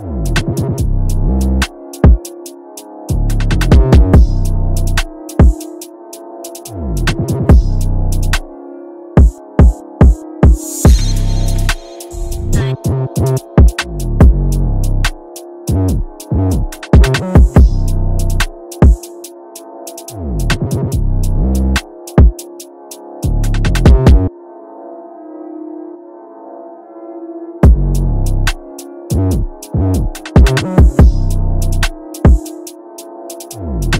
you you